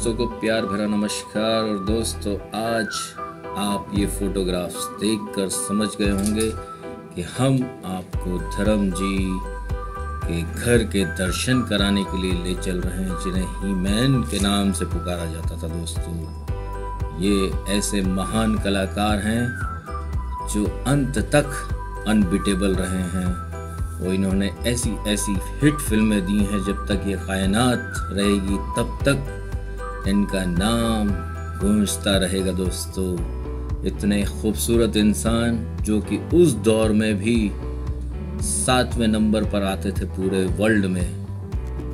दोस्तों को प्यार भरा नमस्कार और दोस्तों, आज आप ये फोटोग्राफ्स देखकर समझ गए होंगे कि हम आपको धर्म जी के घर के दर्शन कराने के लिए ले चल रहे हैं, जिन्हें ही मैन के नाम से पुकारा जाता था दोस्तों। ये ऐसे महान कलाकार हैं जो अंत तक अनबिटेबल रहे हैं। वो इन्होंने ऐसी ऐसी हिट फ़िल्में दी हैं, जब तक ये कायनात रहेगी, तब तक इनका नाम गूंजता रहेगा दोस्तों। इतने खूबसूरत इंसान जो कि उस दौर में भी सातवें नंबर पर आते थे पूरे वर्ल्ड में।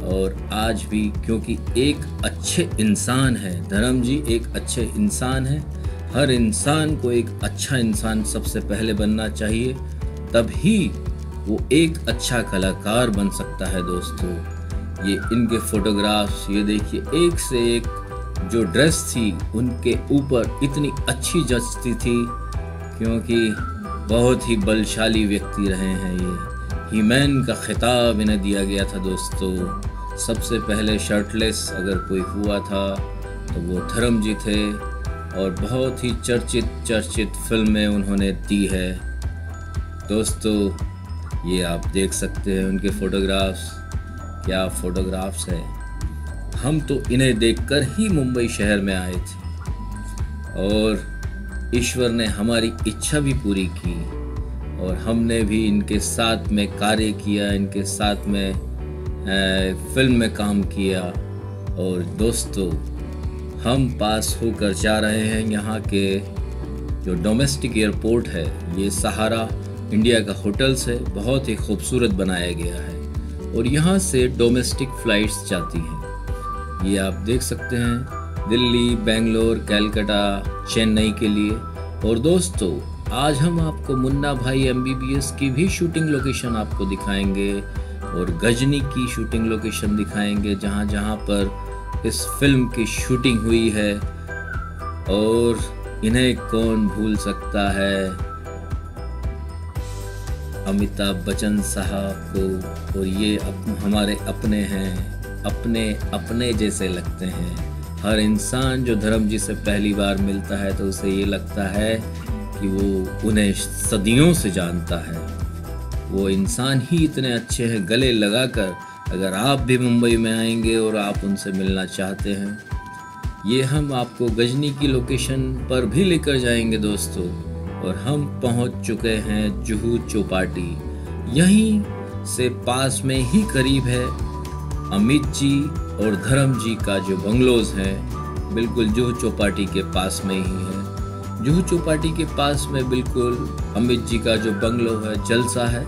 और आज भी क्योंकि एक अच्छे इंसान है, धर्म जी एक अच्छे इंसान है। हर इंसान को एक अच्छा इंसान सबसे पहले बनना चाहिए, तभी वो एक अच्छा कलाकार बन सकता है दोस्तों। ये इनके फोटोग्राफ्स ये देखिए, एक से एक जो ड्रेस थी, उनके ऊपर इतनी अच्छी जचती थी, क्योंकि बहुत ही बलशाली व्यक्ति रहे हैं ये। हीमैन का खिताब इन्हें दिया गया था, दोस्तों। सबसे पहले शर्टलेस अगर कोई हुआ था तो वो धर्म जी थे, और बहुत ही चर्चित चर्चित फ़िल्में उन्होंने दी है। दोस्तों, ये आप देख सकते हैं उनके फोटोग्राफ्स क्या फोटोग्राफ्स है? हम तो इन्हें देखकर ही मुंबई शहर में आए थे। और ईश्वर ने हमारी इच्छा भी पूरी की। और हमने भी इनके साथ में कार्य किया, इनके साथ में फ़िल्म में काम किया। और दोस्तों, हम पास होकर जा रहे हैं यहाँ के जो डोमेस्टिक एयरपोर्ट है, ये सहारा इंडिया का होटल्स है, बहुत ही खूबसूरत बनाया गया है। और यहाँ से डोमेस्टिक फ़्लाइट्स जाती हैं। ये आप देख सकते हैं, दिल्ली, बेंगलोर, कैलकाटा, चेन्नई के लिए। और दोस्तों, आज हम आपको मुन्ना भाई एमबीबीएस की भी शूटिंग लोकेशन आपको दिखाएँगे और गजनी की शूटिंग लोकेशन दिखाएँगे जहाँ जहाँ पर इस फ़िल्म की शूटिंग हुई है। और इन्हें कौन भूल सकता है? अमिताभ बच्चन साहब को और ये अप, हमारे अपने हैं अपने अपने जैसे लगते हैं। हर इंसान जो धर्म जी से पहली बार मिलता है तो उसे ये लगता है कि वो उन्हें सदियों से जानता है। वो इंसान ही इतने अच्छे हैं गले लगाकर अगर आप भी मुंबई में आएँगे और आप उनसे मिलना चाहते हैं। ये हम आपको गजनी की लोकेशन पर भी लेकर जाएँगे दोस्तों। और हम पहुँच चुके हैं जुहू चौपाटी। यहीं से पास में ही करीब है अमित जी और धर्म जी का जो बंगलोज है, बिल्कुल जुहू चौपाटी के पास में ही है। जुहू चौपाटी के पास में बिल्कुल अमित जी का जो बंगलो है, जलसा है,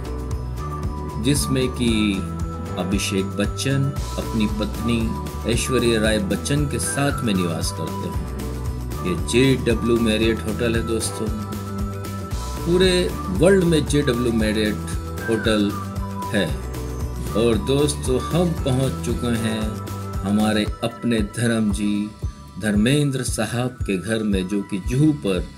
जिसमें कि अभिषेक बच्चन अपनी पत्नी ऐश्वर्या राय बच्चन के साथ में निवास करते हैं। ये जे डब्ल्यू मैरियट होटल है दोस्तों। पूरे वर्ल्ड में जे डब्ल्यू मेरिट होटल है। और दोस्तों, हम पहुँच चुके हैं हमारे अपने धर्म जी धर्मेंद्र साहब के घर में, जो कि जूहू पर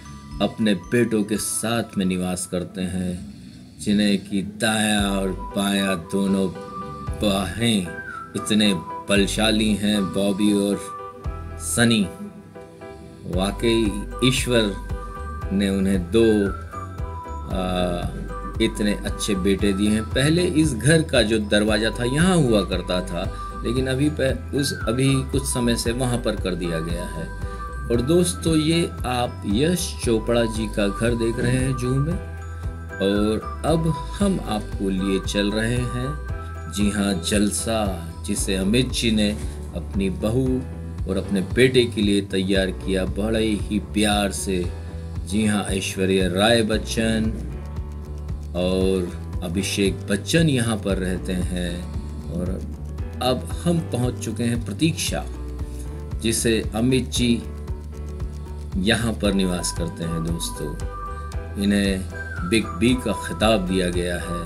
अपने बेटों के साथ में निवास करते हैं, जिन्हें कि दाया और बाया दोनों बाहें इतने बलशाली हैं, बॉबी और सनी। वाकई ईश्वर ने उन्हें दो इतने अच्छे बेटे दिए हैं। पहले इस घर का जो दरवाज़ा था, यहाँ हुआ करता था, लेकिन अभी उस, अभी कुछ समय से वहाँ पर कर दिया गया है। और दोस्तों, ये आप यश चोपड़ा जी का घर देख रहे हैं जू में। और अब हम आपको लिए चल रहे हैं, जी हाँ जलसा, जिसे अमित जी ने अपनी बहू और अपने बेटे के लिए तैयार किया बड़े ही प्यार से। जी हाँ ऐश्वर्या राय बच्चन और अभिषेक बच्चन यहाँ पर रहते हैं और अब हम पहुँच चुके हैं प्रतीक्षा, जिसे अमित जी यहाँ पर निवास करते हैं दोस्तों। इन्हें बिग बी का खिताब दिया गया है।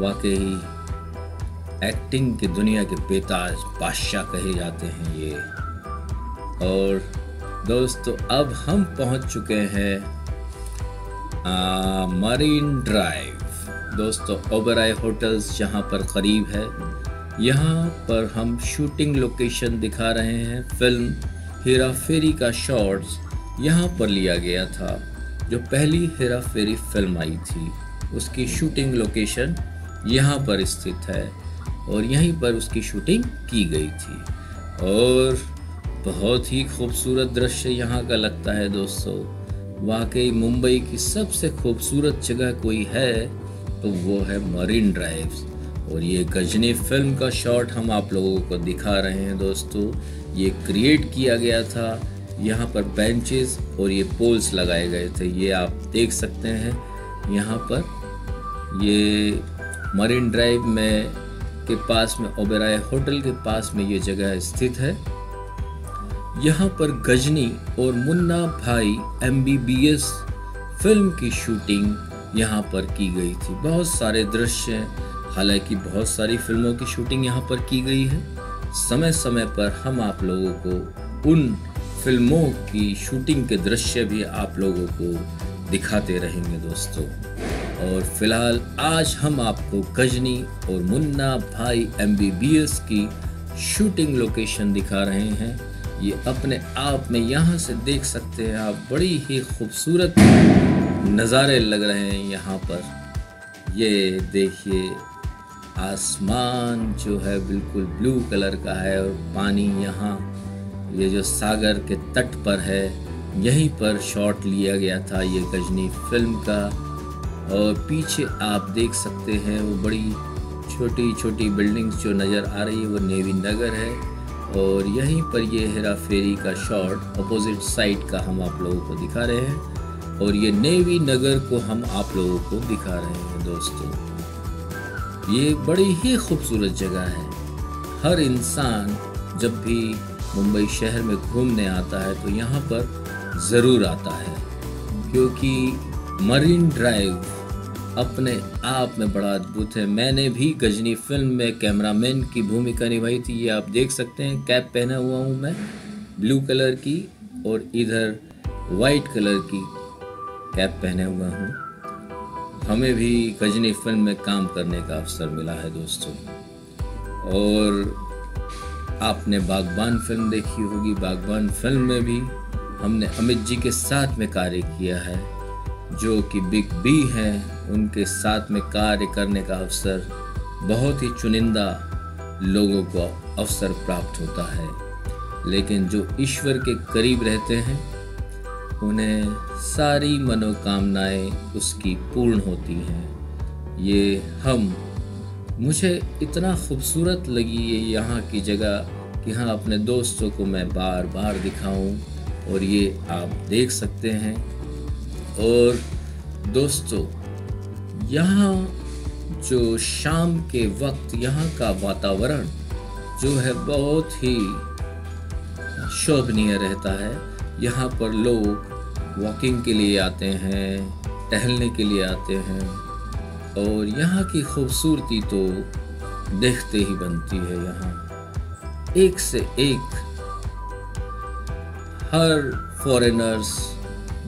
वाकई एक्टिंग की दुनिया के बेताज बादशाह कहे जाते हैं ये। और दोस्तों, अब हम पहुँच चुके हैं मरीन ड्राइव दोस्तों ओबराय होटल्स जहाँ पर करीब है। यहाँ पर हम शूटिंग लोकेशन दिखा रहे हैं फ़िल्म हेरा फेरी का शॉट्स यहाँ पर लिया गया था, जो पहली हेरा फेरी फ़िल्म आई थी। उसकी शूटिंग लोकेशन यहाँ पर स्थित है और यहीं पर उसकी शूटिंग की गई थी। और बहुत ही खूबसूरत दृश्य यहाँ का लगता है दोस्तों। वाकई मुंबई की सबसे खूबसूरत जगह कोई है तो वो है मरीन ड्राइव और ये गजनी फ़िल्म का शॉट हम आप लोगों को दिखा रहे हैं दोस्तों। ये क्रिएट किया गया था, यहाँ पर बेंचेस और ये पोल्स लगाए गए थे। ये आप देख सकते हैं, यहाँ पर ये मरीन ड्राइव में के पास में ओबेराय होटल के पास में ये जगह स्थित है। यहाँ पर गजनी और मुन्ना भाई एमबीबीएस फ़िल्म की शूटिंग यहाँ पर की गई थी। बहुत सारे दृश्य हालाँकि बहुत सारी फ़िल्मों की शूटिंग यहाँ पर की गई है। समय समय पर हम आप लोगों को उन फ़िल्मों की शूटिंग के दृश्य भी आप लोगों को दिखाते रहेंगे दोस्तों। और फ़िलहाल आज हम आपको गजनी और मुन्ना भाई एमबीबीएस की शूटिंग लोकेशन दिखा रहे हैं। ये अपने आप में यहाँ से देख सकते हैं आप, बड़ी ही खूबसूरत नज़ारे लग रहे हैं यहाँ पर। ये देखिए, आसमान जो है बिल्कुल ब्लू कलर का है और पानी यहाँ, ये जो सागर के तट पर है, यहीं पर शॉट लिया गया था ये गजनी फ़िल्म का। और पीछे आप देख सकते हैं वो बड़ी छोटी छोटी बिल्डिंग्स जो नज़र आ रही है, वो नेवी नगर है। और यहीं पर ये हेरा फेरी का शॉट अपोजिट साइड का हम आप लोगों को दिखा रहे हैं और ये नेवी नगर को हम आप लोगों को दिखा रहे हैं दोस्तों। ये बड़ी ही खूबसूरत जगह है। हर इंसान जब भी मुंबई शहर में घूमने आता है तो यहाँ पर ज़रूर आता है, क्योंकि मरीन ड्राइव अपने आप में बड़ा अद्भुत है। मैंने भी गजनी फ़िल्म में कैमरामैन की भूमिका निभाई थी, ये आप देख सकते हैं। कैप पहना हुआ हूँ मैं, ब्लू कलर की और इधर वाइट कलर की कैप पहने हुआ हूँ। हमें भी गजनी फ़िल्म में काम करने का अवसर मिला है दोस्तों। और आपने बागबान फ़िल्म देखी होगी। बागबान फ़िल्म में भी हमने अमित जी के साथ में कार्य किया है। जो कि बिग बी हैं, उनके साथ में कार्य करने का अवसर बहुत ही चुनिंदा लोगों को अवसर प्राप्त होता है। लेकिन जो ईश्वर के करीब रहते हैं, उन्हें सारी मनोकामनाएँ उसकी पूर्ण होती हैं। ये हम, मुझे इतना खूबसूरत लगी ये यहाँ की जगह कि हाँ अपने दोस्तों को मैं बार बार दिखाऊँ और ये आप देख सकते हैं। और दोस्तों, यहाँ जो शाम के वक्त, यहाँ का वातावरण जो है बहुत ही शोभनीय रहता है। यहाँ पर लोग वॉकिंग के लिए आते हैं, टहलने के लिए आते हैं और यहाँ की खूबसूरती तो देखते ही बनती है यहाँ। एक से एक हर फॉरेनर्स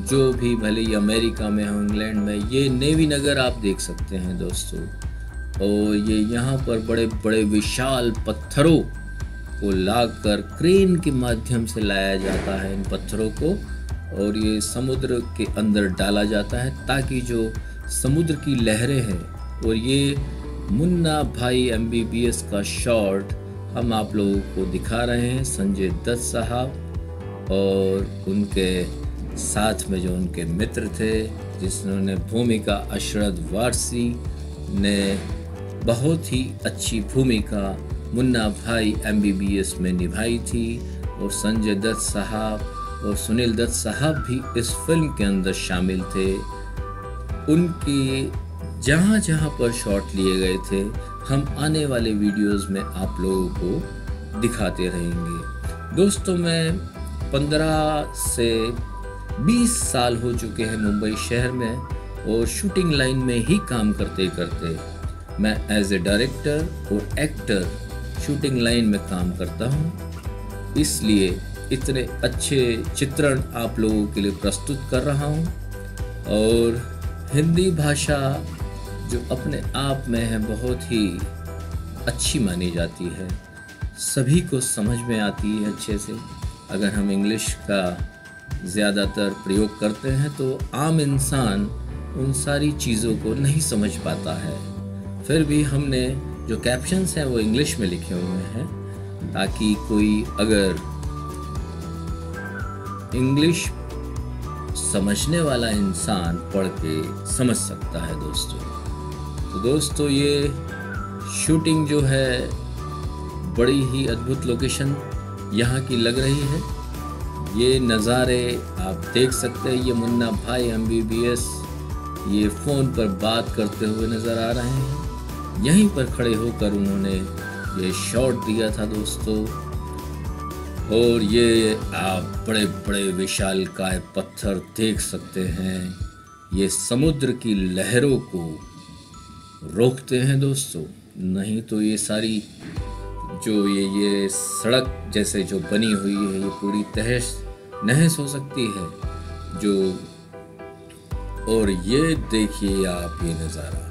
जो भी भले ही अमेरिका में हो इंग्लैंड में, ये नेवी नगर आप देख सकते हैं दोस्तों। और ये यहाँ पर बड़े बड़े विशाल पत्थरों को लाकर क्रेन के माध्यम से लाया जाता है इन पत्थरों को, और ये समुद्र के अंदर डाला जाता है ताकि जो समुद्र की लहरें हैं, और ये मुन्ना भाई एमबीबीएस का शॉट हम आप लोगों को दिखा रहे हैं, संजय दत्त साहब और उनके साथ में जो उनके मित्र थे जिसने भूमिका अशरद वारसी ने बहुत ही अच्छी भूमिका मुन्ना भाई एमबीबीएस में निभाई थी, और संजय दत्त साहब और सुनील दत्त साहब भी इस फ़िल्म के अंदर शामिल थे। उनकी जहाँ जहाँ पर शॉट लिए गए थे, हम आने वाले वीडियोस में आप लोगों को दिखाते रहेंगे। दोस्तों, मैं पंद्रह से 20 साल हो चुके हैं मुंबई शहर में और शूटिंग लाइन में ही काम करते करते। मैं एज ए डायरेक्टर और एक्टर शूटिंग लाइन में काम करता हूँ। इसलिए इतने अच्छे चित्रण आप लोगों के लिए प्रस्तुत कर रहा हूँ। और हिंदी भाषा जो अपने आप में है, बहुत ही अच्छी मानी जाती है। सभी को समझ में आती है अच्छे से। अगर हम इंग्लिश का ज़्यादातर प्रयोग करते हैं तो आम इंसान उन सारी चीज़ों को नहीं समझ पाता है। फिर भी हमने जो कैप्शंस हैं, वो इंग्लिश में लिखे हुए हैं, ताकि कोई अगर इंग्लिश समझने वाला इंसान पढ़ के समझ सकता है दोस्तों। तो दोस्तों, ये शूटिंग जो है, बड़ी ही अद्भुत लोकेशन यहाँ की लग रही है। ये नज़ारे आप देख सकते हैं, ये Munna Bhai M B B S ये फ़ोन पर बात करते हुए नज़र आ रहे हैं। यहीं पर खड़े होकर उन्होंने ये शॉट दिया था दोस्तों। और ये आप बड़े बड़े विशाल काय पत्थर देख सकते हैं। ये समुद्र की लहरों को रोकते हैं दोस्तों। नहीं तो ये सारी जो ये ये सड़क जैसे जो बनी हुई है, ये पूरी तहस नहस हो सकती है। जो, और ये देखिए आप ये नज़ारा।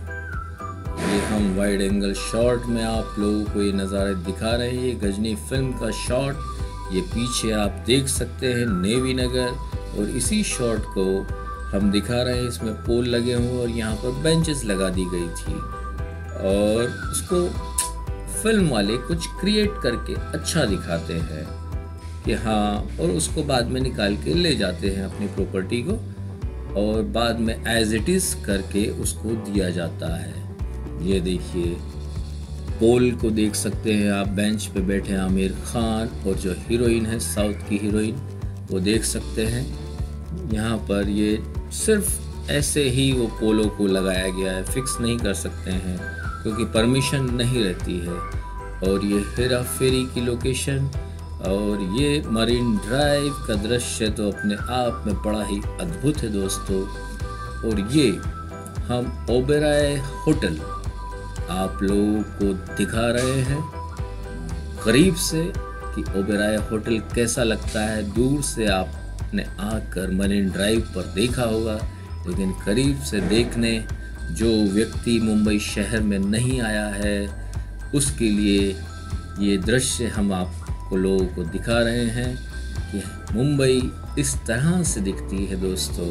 ये हम वाइड एंगल शॉट में आप लोगों को ये नज़ारे दिखा रहे हैं। गजनी फ़िल्म का शॉट ये पीछे आप देख सकते हैं नेवी नगर और इसी शॉट को हम दिखा रहे हैं, इसमें पोल लगे हुए और यहाँ पर बेंचेस लगा दी गई थी। और उसको फ़िल्म वाले कुछ क्रिएट करके अच्छा दिखाते हैं। कि हाँ और उसको बाद में निकाल के ले जाते हैं अपनी प्रॉपर्टी को और बाद में एज इट इज़ करके उसको दिया जाता है। ये देखिए पोल को देख सकते हैं आप बेंच पे बैठे हैं आमिर खान और जो हीरोइन है साउथ की हीरोइन वो देख सकते हैं। यहाँ पर ये सिर्फ़ ऐसे ही वो पोलो को लगाया गया है फिक्स नहीं कर सकते हैं, क्योंकि परमिशन नहीं रहती है। और ये हेरा फेरी की लोकेशन और ये मरीन ड्राइव का दृश्य तो अपने आप में बड़ा ही अद्भुत है दोस्तों। और ये हम ओबेराय होटल आप लोगों को दिखा रहे हैं। करीब से कि ओबेराय होटल कैसा लगता है, दूर से आपने आकर मरीन ड्राइव पर देखा होगा। लेकिन करीब से देखने जो व्यक्ति मुंबई शहर में नहीं आया है, उसके लिए ये दृश्य हम आप को लोगों को दिखा रहे हैं कि मुंबई इस तरह से दिखती है दोस्तों।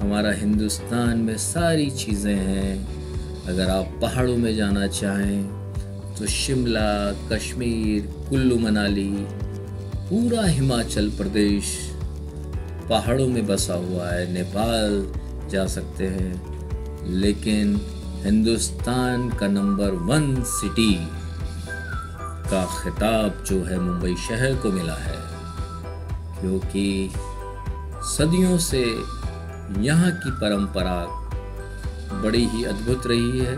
हमारा हिंदुस्तान में सारी चीज़ें हैं। अगर आप पहाड़ों में जाना चाहें तो शिमला, कश्मीर, कुल्लू, मनाली, पूरा हिमाचल प्रदेश पहाड़ों में बसा हुआ है। नेपाल जा सकते हैं, लेकिन हिंदुस्तान का नंबर वन सिटी। का खिताब जो है मुंबई शहर को मिला है, क्योंकि सदियों से यहाँ की परंपरा बड़ी ही अद्भुत रही है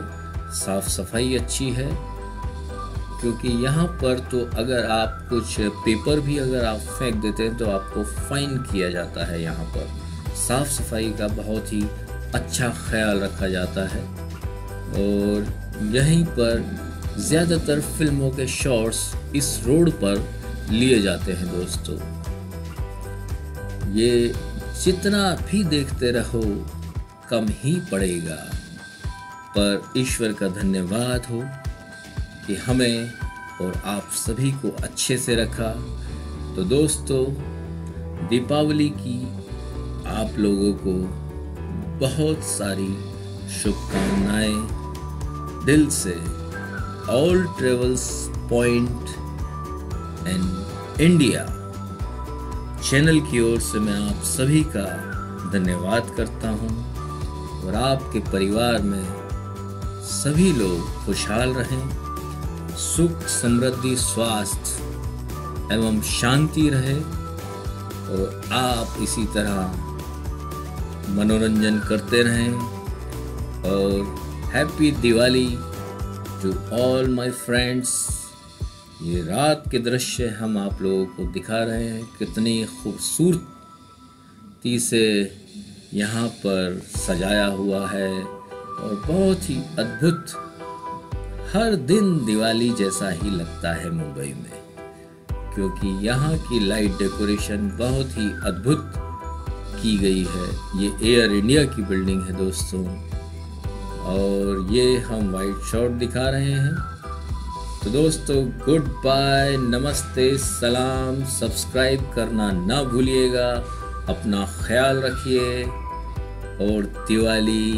साफ़ सफ़ाई अच्छी है, क्योंकि यहाँ पर तो अगर आप कुछ पेपर भी अगर आप फेंक देते हैं तो आपको फाइन किया जाता है यहाँ पर। साफ़ सफ़ाई का बहुत ही अच्छा ख्याल रखा जाता है और यहीं पर ज़्यादातर फ़िल्मों के शॉट्स इस रोड पर लिए जाते हैं दोस्तों। ये जितना भी देखते रहो, कम ही पड़ेगा। पर ईश्वर का धन्यवाद हो कि हमें और आप सभी को अच्छे से रखा। तो दोस्तों, दीपावली की आप लोगों को बहुत सारी शुभकामनाएँ दिल से। All travels point and India channel की ओर से मैं आप सभी का धन्यवाद करता हूँ और आपके परिवार में सभी लोग खुशहाल रहें, सुख, समृद्धि, स्वास्थ्य एवं शांति रहे और आप इसी तरह मनोरंजन करते रहें और happy Diwali. To all my friends ये रात के दृश्य हम आप लोगों को दिखा रहे हैं। कितनी खूबसूरती से यहाँ पर सजाया हुआ है और बहुत ही अद्भुत। हर दिन दिवाली जैसा ही लगता है मुंबई में, क्योंकि यहाँ की लाइट डेकोरेशन बहुत ही अद्भुत की गई है। ये एयर इंडिया की बिल्डिंग है दोस्तों। और ये हम वाइट शॉर्ट दिखा रहे हैं। तो दोस्तों गुड बाय नमस्ते, सलाम सब्सक्राइब करना ना भूलिएगा, अपना ख्याल रखिए और दिवाली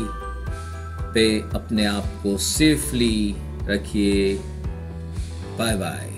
पे अपने आप को सेफली रखिए। Bye bye